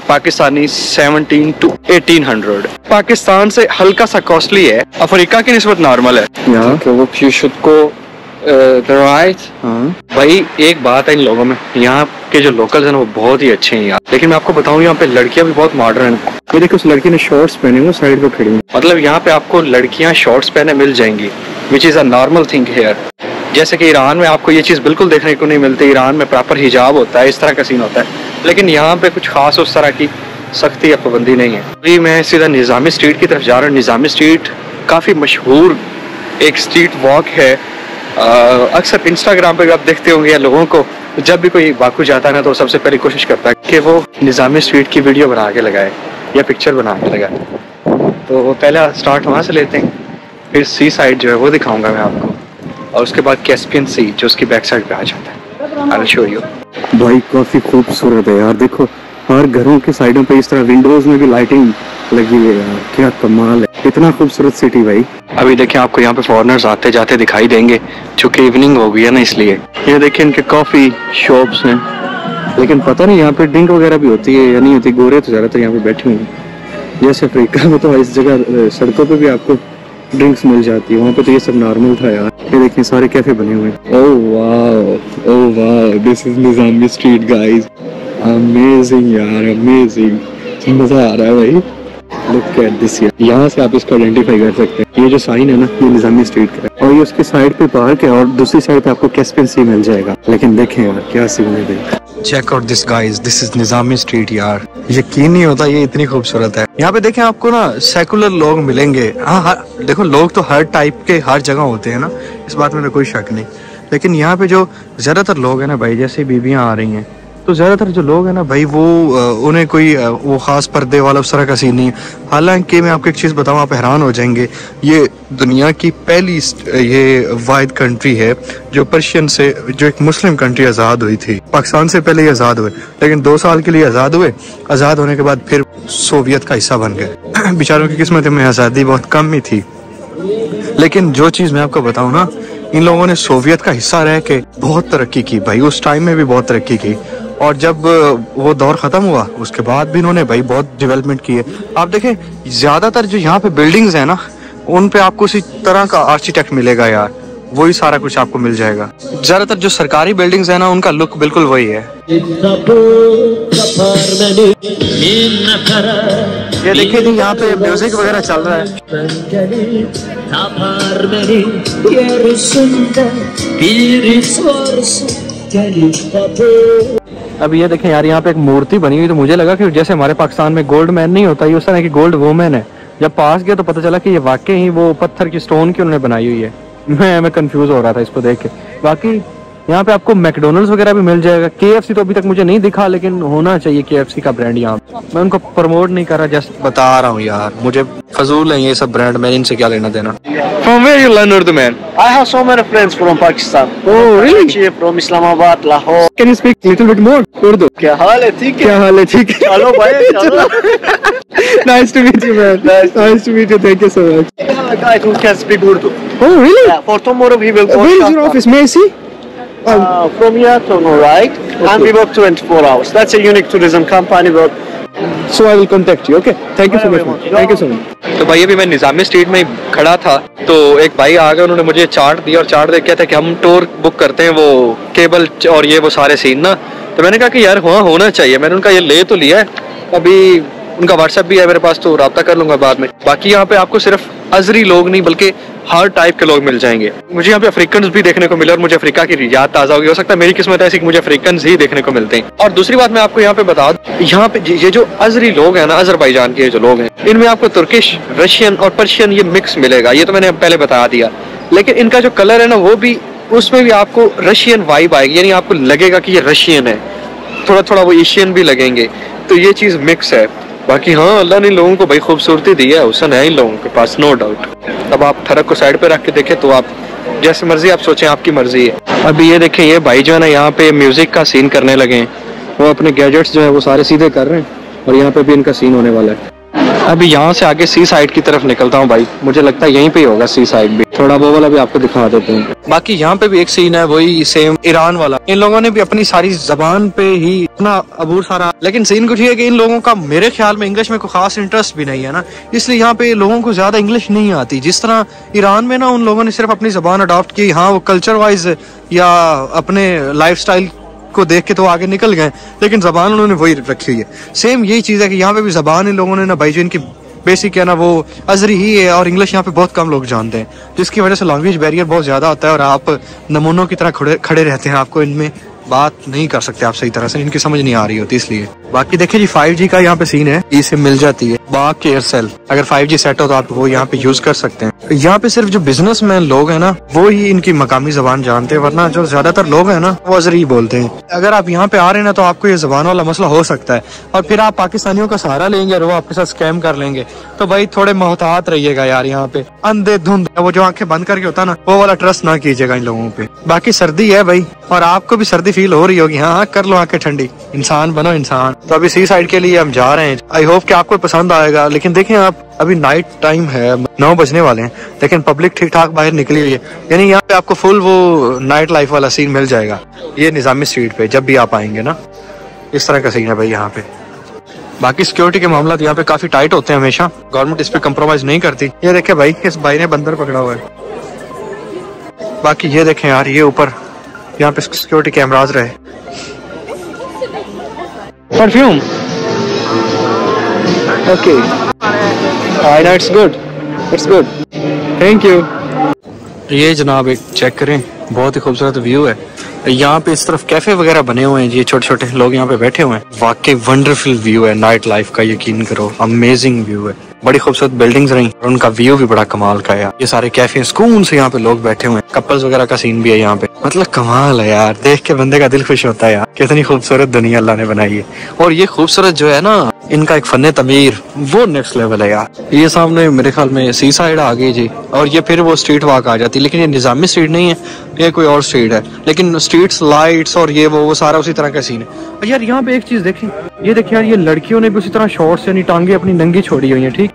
Pakistani 17 to 1800 Pakistan से हल्का सा कॉस्टली है अफ्रीका की निस्बत नॉर्मल है। वो यू शुड को भाई एक बात है इन लोगों में यहाँ के जो लोकल्स हैं वो बहुत ही अच्छे हैं यार। लेकिन मैं आपको बताऊँ यहाँ पे लड़कियाँ भी बहुत मॉडर्न हैं। ये देखो उस लड़की ने शॉर्ट्स पहने हुए साइड पे खड़ी मतलब यहाँ पे आपको लड़कियाँ शॉर्ट्स पहने मिल जाएँगी which is a normal thing here जैसे कि ईरान में आपको ये चीज़ बिल्कुल देखने को नहीं मिलती, ईरान में प्रॉपर हिजाब होता है, इस तरह का सीन होता है। लेकिन यहाँ पे कुछ खास उस तरह की सख्ती या पाबंदी नहीं है। अभी मैं सीधा निज़ामी स्ट्रीट की तरफ़ जा रहा हूँ। निज़ामी स्ट्रीट काफ़ी मशहूर एक स्ट्रीट वॉक है। अक्सर इंस्टाग्राम पर आप देखते होंगे या लोगों को, जब भी कोई बाकू जाता है ना तो सबसे पहले कोशिश करता है कि वो निज़ामी स्ट्रीट की वीडियो बना के लगाए या पिक्चर बना के लगाए। तो पहला स्टार्ट वहाँ से लेते हैं, फिर सी साइड जो है वो दिखाऊँगा मैं आपको। और उसके बाद कैस्पियन सी जो उसकी बैक साइड पे आ जाता है। आई शो यू भाई काफ़ी खूबसूरत है यार देखो हर घरों के साइडों पे इस तरह विंडोज़ में भी लाइटिंग लगी हुई है यार क्या कमाल है। इतना खूबसूरत सिटी भाई। अभी देखिए आपको यहाँ पे फॉरनर्स आते जाते दिखाई देंगे चूँकि इवनिंग हो गई है ना इसलिए। ये देखिए इनके कॉफ़ी शॉप्स हैं। लेकिन पता नहीं यहाँ पे ड्रिंक वगैरह भी होती है या नहीं होती गोरे तो ज़्यादातर यहाँ पे बैठे हुए हैं। जैसे अफ्रीका में [laughs] तो इस जगह सड़कों पे भी आपको ड्रिंक्स मिल जाती है। वहाँ पे तो ये सब नॉर्मल था यार। ये देखिए, सारे कैफ़े बने हुए ओह wow oh wow this is Nizami street guys amazing यार अमेजिंग मज़ा आ रहा है भाई। लुक एट दिस यहाँ से आप इसको आइडेंटिफाई कर सकते हैं। ये जो साइन है ना, ये निजामी स्ट्रीट का है। और ये उसके साइड पे पार्क है और दूसरी साइड पे आपको कैस्पियन सी मिल जाएगा। लेकिन देखें यार, क्या है भाई। Check out this guys this is Nizami street यार। यकीन नहीं होता ये इतनी खूबसूरत है। यहाँ पे देखें, आपको ना सेकुलर लोग मिलेंगे। हाँ हर देखो, लोग तो हर टाइप के, हर जगह होते हैं ना। इस बात में कोई शक नहीं। लेकिन यहाँ पे जो ज़्यादातर लोग हैं ना भाई, जैसे बीबियाँ आ रही हैं। तो ज़्यादातर जो लोग हैं ना भाई, वो उन्हें कोई वो ख़ास पर्दे वाला उस तरह का सीन नहीं। है हालाँकि मैं आपको एक चीज़ बताऊँ, आप हैरान हो जाएँगे। ये दुनिया की पहली ये वाइड कंट्री है, जो पर्शियन से, जो एक मुस्लिम कंट्री आज़ाद हुई थी। पाकिस्तान से पहले ये आज़ाद हुए, लेकिन दो साल के लिए आज़ाद हुए। आज़ाद होने के बाद फिर सोवियत का हिस्सा बन गए। [clears throat] बेचारों की किस्मत में आज़ादी बहुत कम ही थी। लेकिन जो चीज़ मैं आपको बताऊँ ना, इन लोगों ने सोवियत का हिस्सा रह के बहुत तरक्की की। भाई, उस टाइम में भी बहुत तरक्की की। और जब वो दौर खत्म हुआ, उसके बाद भी इन्होंने भाई बहुत डेवलपमेंट की है। आप देखें, ज़्यादातर जो यहाँ पे बिल्डिंग्स है ना, उन पे आपको उसी तरह का आर्किटेक्ट मिलेगा यार। वही सारा कुछ आपको मिल जाएगा। ज़्यादातर जो सरकारी बिल्डिंग्स है ना, उनका लुक बिल्कुल वही है। ये देखिए जी, यहाँ पे म्यूज़िक वगैरह चल रहा है। अब ये देखें यार, यहाँ पे एक मूर्ति बनी हुई तो मुझे लगा कि जैसे हमारे पाकिस्तान में गोल्ड मैन नहीं होता, ये उस तरह की गोल्ड वुमेन है। जब पास गया तो पता चला कि ये वाकई ही वो पत्थर की स्टोन की उन्होंने बनाई हुई है। [laughs] मैं मैं कंफ्यूज हो रहा था इसको देख के। बाकी यहाँ पे आपको मैकडोनल्ड्स वगैरह भी मिल जाएगा के तो अभी तक मुझे नहीं दिखा लेकिन होना चाहिए के का ब्रांड यहाँ मैं उनको प्रमोट नहीं कर रहा जस्ट बता रहा हूँ यार मुझे फजूल है ये सब ब्रांड मैं इनसे क्या लेना देना From where you learn Urdu man? I have so many friends from Pakistan. Oh really? From Islamabad, Lahore. Can you speak little bit more Urdu? क्या हाल है ठीक है क्या हाल है ठीक है चलो भाई चलो nice to meet you man nice nice to meet you thank you so much guy who can speak Urdu. oh really Yeah, for tomorrow we will where is your office may I see Uh, from here to no right, and we work 24 hours. That's a unique tourism company. Work. so I will contact you. Okay. Thank you so much thank you so much. तो भाई अभी मैं निज़ामी street में खड़ा था तो एक भाई आ गए उन्होंने मुझे चार्ट दिया और चार्ट देख कहते कि हम टूर बुक करते हैं वो केबल और ये वो सारे सीन ना। तो मैंने कहा कि यार हाँ होना चाहिए। मैंने उनका ये ले तो लिया है। अभी उनका व्हाट्सएप भी है मेरे पास तो रब्ता कर लूँगा बाद में। बाकी यहाँ पे आपको सिर्फ़ अजरी लोग नहीं बल्कि हर टाइप के लोग मिल जाएँगे। मुझे यहाँ पे अफ्रीकन भी देखने को मिले और मुझे अफ्रीका की याद ताज़ा होगी। हो सकता है मेरी किस्मत ऐसी कि मुझे अफ्रीकन ही देखने को मिलते हैं। और दूसरी बात मैं आपको यहाँ पे बता दूँ, यहाँ पे ये जो अजरी लोग हैं ना अजरबैजान के जो लोग हैं, इनमें आपको तुर्किश रशियन और पर्शियन ये मिक्स मिलेगा। ये तो मैंने पहले बता दिया। लेकिन इनका जो कलर है ना, वो भी उसमें भी आपको रशियन वाइब आएगी। यानी आपको लगेगा कि ये रशियन है। थोड़ा थोड़ा वो एशियन भी लगेंगे। तो ये चीज़ मिक्स है। बाकी हाँ अल्लाह ने लोगों को भाई खूबसूरती दी है, हुसन है इन लोगों के पास नो डाउट अब आप थरक को साइड पे रख के देखें तो आप जैसे मर्ज़ी आप सोचें, आपकी मर्ज़ी है। अभी ये देखें, ये भाई जो है ना, यहाँ पे म्यूज़िक का सीन करने लगे हैं। वो अपने गैजेट्स जो है, वो सारे सीधे कर रहे हैं और यहाँ पे भी इनका सीन होने वाला है। अभी यहाँ से आगे सी साइड की तरफ़ निकलता हूँ भाई। मुझे लगता है यहीं पे ही होगा सी साइड भी। थोड़ा वो वाला भी आपको दिखा देते हैं। बाकी यहाँ पे भी एक सीन है, वही सेम ईरान वाला। इन लोगों ने भी अपनी सारी जबान पे ही अपना अबूर सारा। लेकिन सीन कुछ ये है कि इन लोगों का मेरे ख्याल में इंग्लिश में कोई खास इंटरेस्ट भी नहीं है ना। इसलिए यहाँ पे लोगों को ज़्यादा इंग्लिश नहीं आती। जिस तरह ईरान में ना उन लोगों ने सिर्फ़ अपनी जबान अडॉप्ट की हाँ वो कल्चर वाइज या अपने लाइफ को देख के तो आगे निकल गए, लेकिन जबान उन्होंने वही रखी हुई है। सेम यही चीज़ है कि यहाँ पे भी जबान इन लोगों ने ना भाई जो इनकी बेसिक है ना वो अजरी ही है, और इंग्लिश यहाँ पे बहुत कम लोग जानते हैं, जिसकी वजह से लैंग्वेज बैरियर बहुत ज़्यादा होता है, और आप नमूनों की तरह खड़े खड़े रहते हैं, आपको इनमें बात नहीं कर सकते, आप सही तरह से, इनकी समझ नहीं आ रही होती, इसलिए। बाकी देखिए जी 5G का यहाँ पे सीन है। ई सिम मिल जाती है। बाकी एयरसेल अगर 5G सेट हो तो आप वो यहाँ पे यूज़ कर सकते हैं। यहाँ पे सिर्फ़ जो बिजनेसमैन लोग हैं ना वो ही इनकी मकामी जबान जानते हैं वरना जो ज़्यादातर लोग हैं ना वो अजरी बोलते हैं। अगर आप यहाँ पे आ रहे हैं ना तो आपको ये जबान वाला मसला हो सकता है। और फिर आप पाकिस्तानियों का सहारा लेंगे और वो आपके साथ स्कैम कर लेंगे। तो भाई थोड़े मोहतात रहिएगा यार यहाँ पे। अंधे धुंध वो जो आँखें बंद करके होता ना वो वाला ट्रस्ट ना कीजिएगा इन लोगों पे। बाकी सर्दी है भाई और आपको भी सर्दी फील हो रही होगी। हाँ हाँ कर लो आँखें ठंडी। इंसान बनो इंसान। तो अभी सी साइड के लिए हम जा रहे हैं। आई होप कि आपको पसंद आएगा, लेकिन देखें आप, अभी नाइट टाइम है नौ बजने वाले हैं, लेकिन पब्लिक ठीक ठाक बाहर निकली हुई है। यानी यहाँ पे आपको फुल वो नाइट लाइफ वाला सीन मिल जाएगा, ये निजामी स्ट्रीट पे, जब भी आप आएँगे ना। इस तरह का सीन है भाई यहाँ पे। बाकी सिक्योरिटी के मामला यहाँ पे काफ़ी टाइट होते हैं हमेशा। गवर्नमेंट इस पे कम्प्रोमाइज नहीं करती। ये देखे भाई, इस भाई ने बंदर पकड़ा हुआ है। बाकी ये देखें यार, ये ऊपर, यहाँ पे सिक्योरिटी कैमराज रहे। Perfume okay I know it's good it's good thank you ये जनाब एक चेक करें। बहुत ही खूबसूरत व्यू है। यहाँ पे इस तरफ़ कैफ़े वगैरह बने हुए हैं। ये छोटे छोटे लोग यहाँ पे बैठे हुए हैं। वाकई वंडरफुल व्यू है। नाइट लाइफ का यकीन करो। अमेजिंग व्यू है। बड़ी खूबसूरत बिल्डिंग्स रही और उनका व्यू भी बड़ा कमाल का यार। ये सारे कैफ़े सुकून से यहाँ पे, लोग बैठे हुए हैं। कपल्स वगैरह का सीन भी है यहाँ पे। मतलब कमाल है यार, देख के बंदे का दिल खुश होता है यार। कितनी खूबसूरत दुनिया अल्लाह ने बनाई है। और ये खूबसूरत जो है ना इनका एक फन तमीर, वो नेक्स्ट लेवल है यार। ये सामने मेरे ख्याल में सी साइड आ गई जी, और ये फिर वो स्ट्रीट वॉक आ जाती है लेकिन ये निजामी स्ट्रीट नहीं है, ये कोई और स्ट्रीट है। लेकिन स्ट्रीट्स लाइट्स और ये वो वो सारा उसी तरह का सीन है। यार, यहाँ पे एक चीज़ देखें, ये देखिए यार, ये लड़कियों ने भी उसी तरह शॉर्ट्स यानी टांगे अपनी नंगी छोड़ी हुई है, ठीक?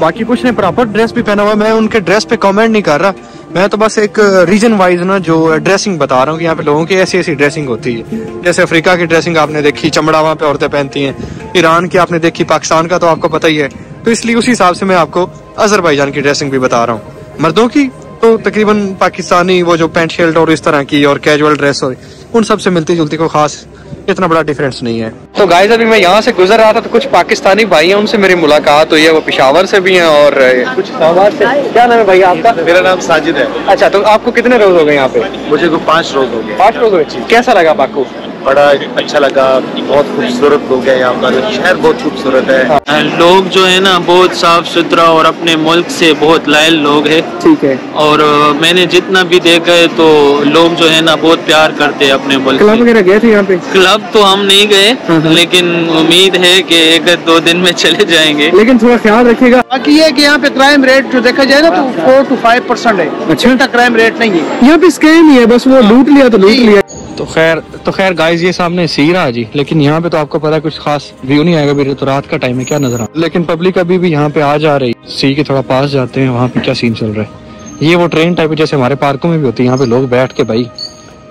बाकी कुछ ने प्रॉपर ड्रेस भी पहना हुआ मैं उनके ड्रेस पे कमेंट नहीं कर रहा। मैं तो बस एक रीजन वाइज ना जो ड्रेसिंग बता रहा हूँ कि यहाँ पे लोगों की ऐसी ऐसी ड्रेसिंग होती है। जैसे अफ्रीका की ड्रेसिंग आपने देखी, चमड़ा वहाँ पे औरतें पहनती हैं। ईरान की आपने देखी, पाकिस्तान का तो आपको पता ही है। तो इसलिए उसी हिसाब से मैं आपको अजरबैजान की ड्रेसिंग भी बता रहा हूँ। मर्दों की तो तकरीबन पाकिस्तानी वो जो पैंट शर्ट और इस तरह की और कैजुअल ड्रेस हो उन सबसे मिलती जुलती को खास इतना बड़ा डिफरेंस नहीं है। तो गाइस अभी मैं यहाँ से गुजर रहा था तो कुछ पाकिस्तानी भाई हैं उनसे मेरी मुलाकात हुई है वो पिशावर से भी हैं और कुछ इस्लामाबाद से। क्या नाम है भाई आपका? मेरा नाम साजिद है। अच्छा तो आपको कितने रोज हो गए यहाँ पे? मुझे पाँच रोज हो गए। पाँच रोज हो गए कैसा लगा आपको? बड़ा अच्छा लगा बहुत खूबसूरत लोग हैं यहाँ पर शहर बहुत खूबसूरत है। लोग जो है ना बहुत साफ़ सुथरा और अपने मुल्क से बहुत लायल लोग हैं। ठीक है। और मैंने जितना भी देखा है तो लोग जो है ना बहुत प्यार करते हैं अपने मुल्क क्लब वगैरह गए थे यहाँ पे? क्लब तो हम नहीं हाँ, गए लेकिन उम्मीद है कि एक दो दिन में चले जाएँगे। लेकिन थोड़ा ख्याल रखिएगा। बाकी ये है कि यहाँ पे क्राइम रेट जो देखा जाए ना तो फोर टू फाइव परसेंट है। अच्छा। क्राइम रेट नहीं है। यहाँ पे स्कैम ही है बस वो लूट लिया तो लूट लिया। तो खैर तो खैर गाइस ये सामने सी रहा जी, लेकिन यहाँ पे तो आपको पता है कुछ खास व्यू नहीं आएगा तो रात का टाइम है, क्या नज़र आ लेकिन पब्लिक अभी भी यहाँ पे आ जा रही सी के थोड़ा पास जाते हैं, वहाँ पे क्या सीन चल रहा है? ये वो ट्रेन टाइप है, जैसे हमारे पार्कों में भी होती है, यहाँ पे लोग बैठ के भाई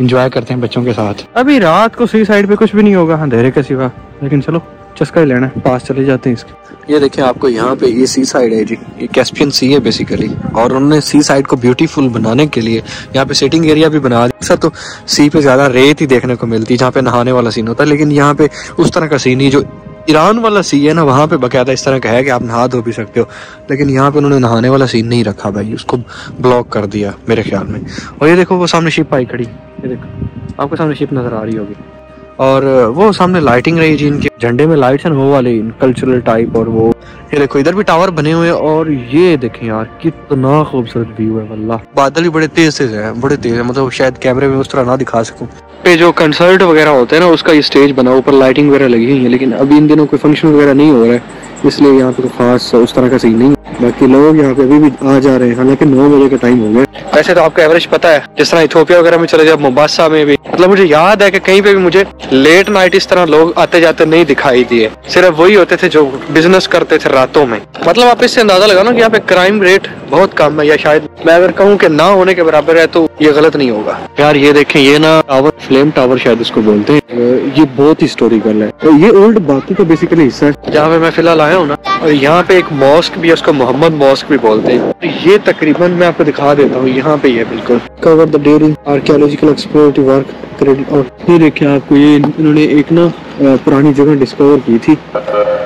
इंजॉय करते हैं बच्चों के साथ। अभी रात को सी साइड पे कुछ भी नहीं होगा, अंधेरे के सिवा। लेकिन चलो चस्का ही लेना पास चले जाते हैं इसके। ये देखिए आपको यहाँ पे ये सी साइड है जी। ये कैस्पियन सी है बेसिकली और उन्होंने सी साइड को ब्यूटीफुल बनाने के लिए यहाँ पे सिटिंग एरिया भी बना दिया। अक्सर तो सी पे ज़्यादा रेत ही देखने को मिलती है जहाँ पे नहाने वाला सीन होता। है लेकिन यहाँ पे उस तरह का सीन ही जो ईरान वाला सी है ना, वहाँ पे बकायदा इस तरह का है कि आप नहा धो भी सकते हो। लेकिन यहाँ पे उन्होंने नहाने वाला सीन नहीं रखा भाई, उसको ब्लॉक कर दिया, मेरे ख्याल में। और ये देखो, वो सामने शिप आई खड़ी। ये देखो, आपको सामने शिप नज़र आ रही होगी। और वो सामने लाइटिंग रही जी इनके। झंडे में लाइट्स हैं, वो वाली कल्चरल टाइप और वो। ये देखो, इधर भी टावर बने हुए और ये देखें यार, कितना खूबसूरत व्यू है वल्ला बादल भी बड़े तेज तेज है, बड़े तेज है मतलब शायद कैमरे में उस तरह ना दिखा सकूँ। पे जो कंसर्ट वगैरह होते हैं ना, उसका स्टेज बना, ऊपर लाइटिंग वगैरह लगी हुई है, लेकिन अभी इन दिनों कोई फ़ंक्शन वगैरह नहीं हो रहा है, इसलिए यहाँ पे तो खास उस तरह का सीन नहीं बाकी लोग यहाँ पे अभी भी आ जा रहे हैं हालाँकि नौ बजे का टाइम हो गया। वैसे तो आपको एवरेज पता है जिस तरह इथोपिया वगैरह में चले जाए मुबासा में भी मतलब मुझे याद है कि कहीं पे भी मुझे लेट नाइट इस तरह लोग आते जाते नहीं दिखाई दिए। सिर्फ़ वही होते थे जो बिज़नेस करते थे रातों में। मतलब आप इससे अंदाज़ा लगाओ ना कि यहाँ पे क्राइम रेट बहुत कम है या शायद मैं अगर कहूँ कि ना होने के बराबर है तो ये गलत नहीं होगा। यार ये देखें ये ना टावर फ्लेम टावर शायद इसको बोलते हैं। ये बहुत हिस्टोरिकल है। ये ओल्ड बाकी का बेसिकली हिस्सा है। जहाँ पे मैं फ़िलहाल आया हूँ ना और यहाँ पे एक मॉस्क भी है उसको मोहम्मद मॉस्क भी बोलते हैं। तो ये तकरीबन मैं आपको दिखा देता हूँ यहाँ पे ही बिल्कुल। Cover the dairy archaeological explorative work credit और ये देखिए आपको ये इन्होंने एक ना पुरानी जगह डिस्कवर की थी।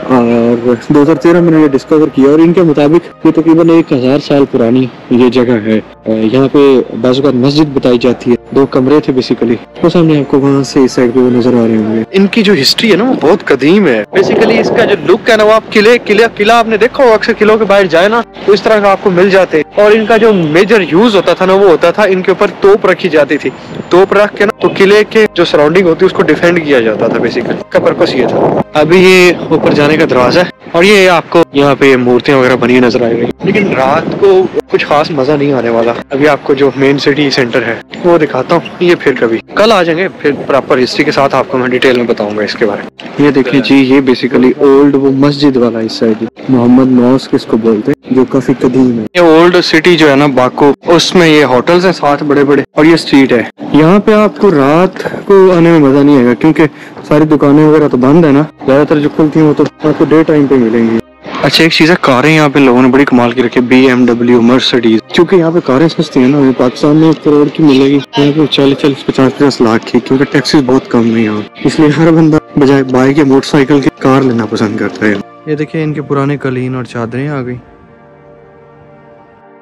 और 2013 में इन्होंने डिस्कवर किया और इनके मुताबिक ये तकरीबन एक हज़ार साल पुरानी ये जगह है। यहाँ पे बाजूकात मस्जिद बताई जाती है। दो कमरे थे बेसिकली वो सामने आपको वहाँ से इस साइड पे वो नज़र आ रहे होंगे। इनकी जो हिस्ट्री है ना, वो बहुत कदीम है। बेसिकली इसका जो लुक है ना, वो आप किले किले, किला आपने देखा हो अक्सर किलों के बाहर जाए ना तो इस तरह का आपको मिल जाते। और इनका जो मेजर यूज़ होता था ना, वो होता था इनके ऊपर तोप रखी जाती थी। तोप रख के ना तो किले के जो सराउंडिंग होती है उसको डिफेंड किया जाता था बेसिकली का पर्पस ये था। अभी ये ऊपर जाने का दरवाज़ा है, और ये आपको यहाँ पे मूर्तियाँ वगैरह बनी नज़र आ रही लेकिन रात को कुछ खास मज़ा नहीं आने वाला। अभी आपको जो मेन सिटी सेंटर है, वो दिखाता हूँ ये फिर कभी कल आ जाएँगे, फिर प्रॉपर हिस्ट्री के साथ आपको मैं डिटेल में बताऊँगा इसके बारे में। ये देख लीजिए, ये बेसिकली ओल्ड वो मस्जिद वाला हिस्सा है मोहम्मद मॉस्क इसको बोलते हैं? जो काफ़ी कदीम है। ये ओल्ड सिटी जो है ना, बाको, उसमें ये होटल्स हैं साथ बड़े बड़े और ये स्ट्रीट है। यहाँ पे आपको रात को आने में मज़ा नहीं आएगा, क्योंकि सारी दुकानें वगैरह तो बंद है ना। ज़्यादातर जो खुलती हैं वो तो आपको डे टाइम पे मिलेंगी। अच्छा एक चीज़ है, कारें यहाँ पे लोगों ने बड़ी कमाल की रखी बी एमडब्ल्यू मर्सिडीज क्योंकि यहाँ पे कारें सस्ती है ना हमें पाकिस्तान में एक करोड़ की मिलेगी। यहाँ पे चालीस चालीस, पचास पचास लाख की, क्योंकि टैक्सेस बहुत कम है यहाँ। इसलिए हर बंदा बजाय बाइक या मोटरसाइकिल की कार लेना पसंद करता है। ये देखिए, इनके पुराने कलीन और चादरें आ गई।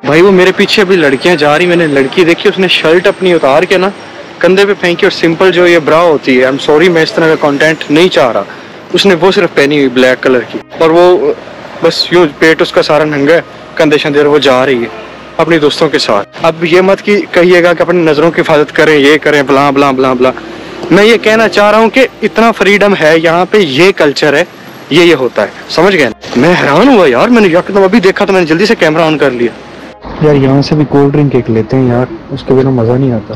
भाई, वो मेरे पीछे अभी लड़कियाँ जा रही, मैंने लड़की देखी, उसने शर्ट अपनी उतार के ना, कंधे पे फेंकी और सिंपल जो ये ब्रा होती है आई एम सॉरी मैं इस तरह का कंटेंट नहीं चाह रहा। उसने वो सिर्फ़ पहनी हुई, ब्लैक कलर की और वो बस यूँ पेट उसका सारा नंगा है, कंधे शंधे वो जा रही है, अपने दोस्तों के साथ। अब ये मत कि कहिएगा कि अपनी नज़रों की हिफाजत करें, ये करें, बला बला बला बला। मैं ये कहना चाह रहा हूँ कि इतना फ्रीडम है, यहाँ पे ये कल्चर है, ये ये होता है। समझ गए? मैं हैरान हुआ यार, मैंने यकदम अभी देखा तो मैंने जल्दी से कैमरा ऑन कर लिया। यार, यहाँ से भी कोल्ड ड्रिंक एक लेते हैं यार, उसके बिना मज़ा नहीं आता।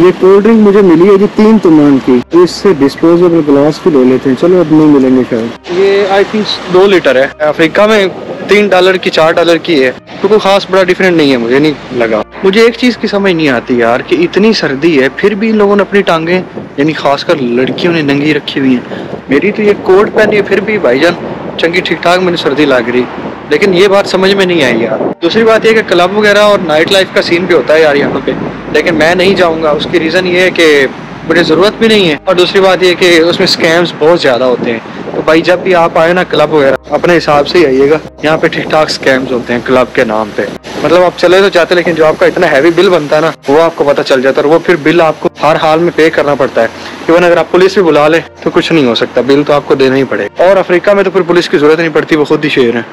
ये कोल्ड ड्रिंक मुझे मिली है जी तीन तुमान की। तो इससे डिस्पोजेबल ग्लास भी ले लेते हैं। चलो अब नहीं मिलेंगे शायद। ये आई थिंक दो लीटर है। अफ्रीका में तीन डॉलर की, चार डॉलर की है। तो कोई खास बड़ा डिफरेंट नहीं है मुझे, नहीं लगा। मुझे एक चीज़ की समझ नहीं आती यार कि इतनी सर्दी है, फिर भी इन लोगों ने अपनी टांगे, यानी खासकर लड़कियों ने नंगी रखी हुई हैं। मेरी तो ये कोट पहनी है, फिर भी भाईजान, चंगी ठीक ठाक मैंने सर्दी लग रही। लेकिन ये बात समझ में नहीं आई यार। दूसरी बात यह कि क्लब वगैरह और नाइट लाइफ का सीन भी होता है यार यहाँ पे। लेकिन मैं नहीं जाऊँगा। उसकी रीज़न ये है कि मुझे ज़रूरत भी नहीं है। और दूसरी बात ये कि उसमें स्कैम्स बहुत ज़्यादा होते हैं। तो भाई, जब भी आप आए ना क्लब वगैरह, अपने हिसाब से ही आइएगा। यहाँ पे ठीक ठाक स्कैम्स होते हैं क्लब के नाम पे। मतलब आप चले तो जाते, लेकिन जो आपका इतना हैवी बिल बनता है ना, वो आपको पता चल जाता है। और वो फिर बिल आपको हर हाल में पे करना पड़ता है। इवन अगर आप पुलिस भी बुला ले तो कुछ नहीं हो सकता। बिल तो आपको देना ही पड़ेगा। और अफ्रीका में तो फिर पुलिस की ज़रूरत नहीं पड़ती। वो खुद ही शेर है।